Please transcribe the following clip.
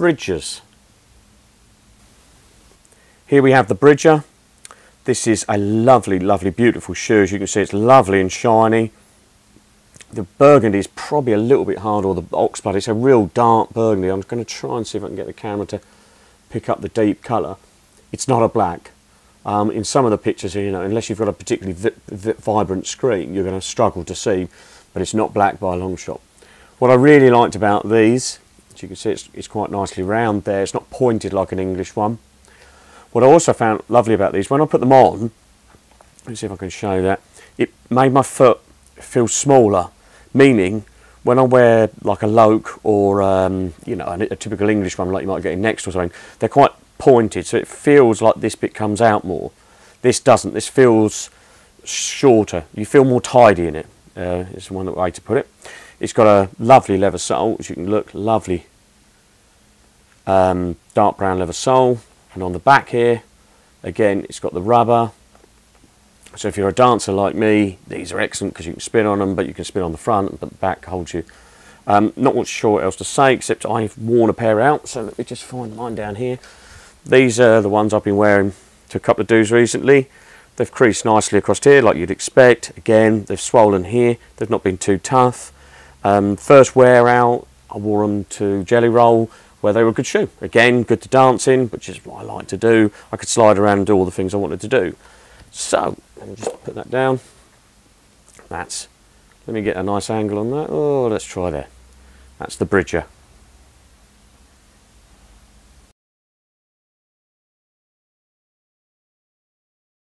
Bridgers. Here we have the Bridger. This is a lovely, lovely, beautiful shoe. As you can see, it's lovely and shiny. The burgundy is probably a little bit hard, or the oxblood. It's a real dark burgundy. I'm going to try and see if I can get the camera to pick up the deep colour. It's not a black. Um, in some of the pictures, you know, unless you've got a particularly vi vi vibrant screen, you're going to struggle to see, but it's not black by a long shot. What I really liked about these, you can see, it's, it's quite nicely round there. It's not pointed like an English one. What I also found lovely about these, when I put them on, let's see if I can show that, it made my foot feel smaller, meaning when I wear like a Loake or um, you know a, a, typical English one like you might get in Next or something, they're quite pointed, so it feels like this bit comes out more. This doesn't. This feels shorter. You feel more tidy in it. Uh, is one way to put it. It's got a lovely leather sole, as you can look, lovely um, dark brown leather sole. And on the back here, again, it's got the rubber. So if you're a dancer like me, these are excellent because you can spin on them, but you can spin on the front, but the back holds you. Um, not much sure what else to say, except I've worn a pair out, so let me just find mine down here. These are the ones I've been wearing to a couple of do's recently. They've creased nicely across here, like you'd expect. Again, they've swollen here. They've not been too tough. Um, first wear out, I wore them to Jelly Roll, where they were a good shoe. Again, good to dance in, which is what I like to do. I could slide around and do all the things I wanted to do. So, let me just put that down. That's, let me get a nice angle on that. Oh, let's try there. That's the Bridger.